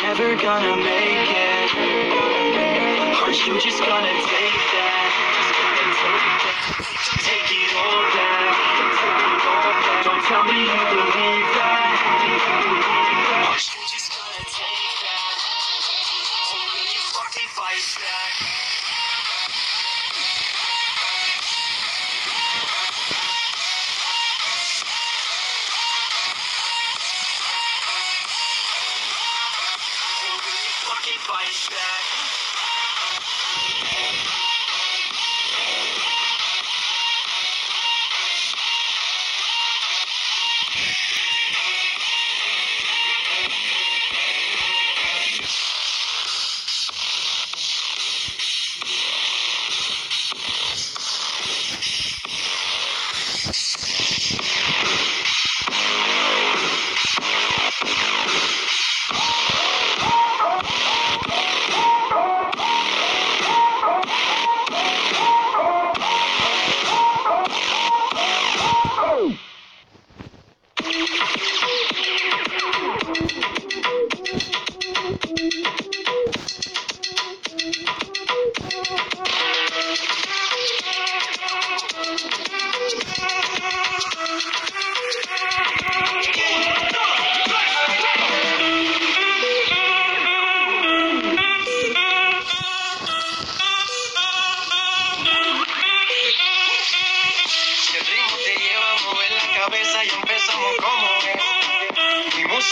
never gonna make it. Aren't you just gonna take that? Take it all back. Don't tell me you believe that. Aren't you just gonna take that? Or will you fucking fight back? Will you fucking fight back?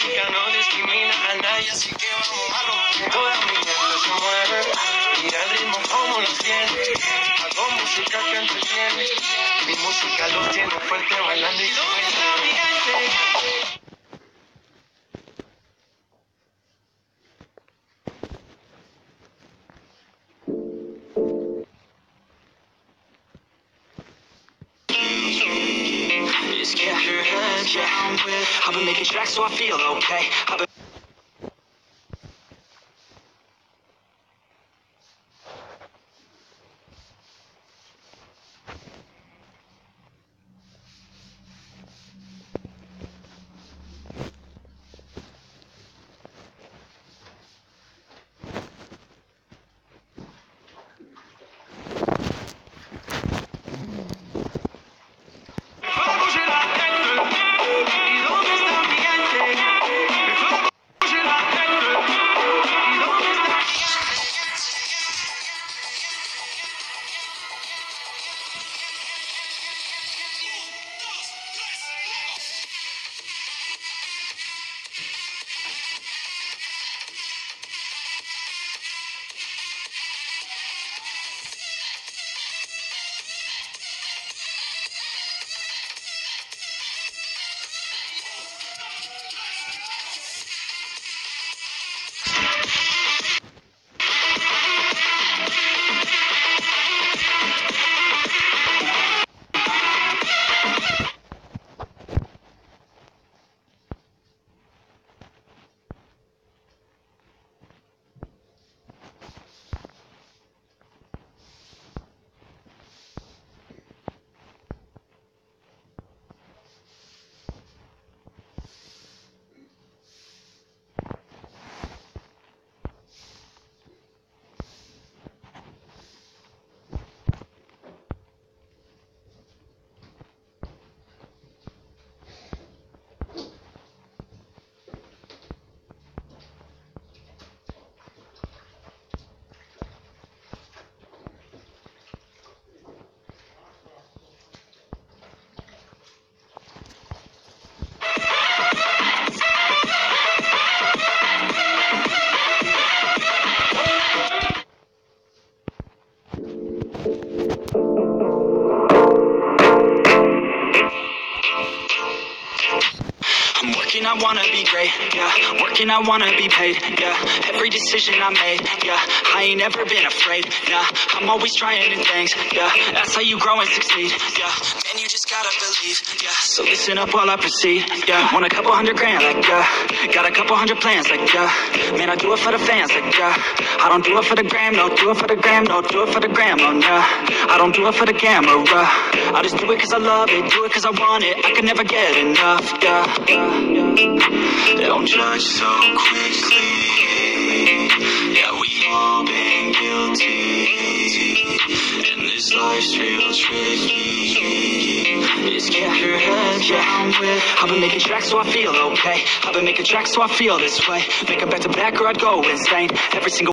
Música no discrimina a nadie, así que vamos a romper. Toda mi gente se mueve. Mira el ritmo como los tiene. Hago música que entretiene. Mi música los tiene fuerte bailando y I've been making tracks so I feel okay. I wanna be great, yeah. Working, I wanna be paid, yeah. Every decision I made, yeah. I ain't ever been afraid, nah. I'm always trying new things, yeah. That's how you grow and succeed, yeah. Man, you just gotta believe, yeah. So listen up while I proceed, yeah. Want a couple hundred grand, like, yeah. Got a couple hundred plans, like, yeah. Man, I do it for the fans, like, yeah. I don't do it for the gram, no. Do it for the gram, no. Do it for the gram, no, nah. I don't do it for the camera, I just do it cause I love it, do it cause I want it. I can never get enough, yeah. Don't judge so quickly. Yeah, we all been guilty. And this life's real tricky. Just keep your head with. I've been making tracks so I feel okay. I've been making tracks so I feel this way. Make 'em back to back or I'd go insane. Every single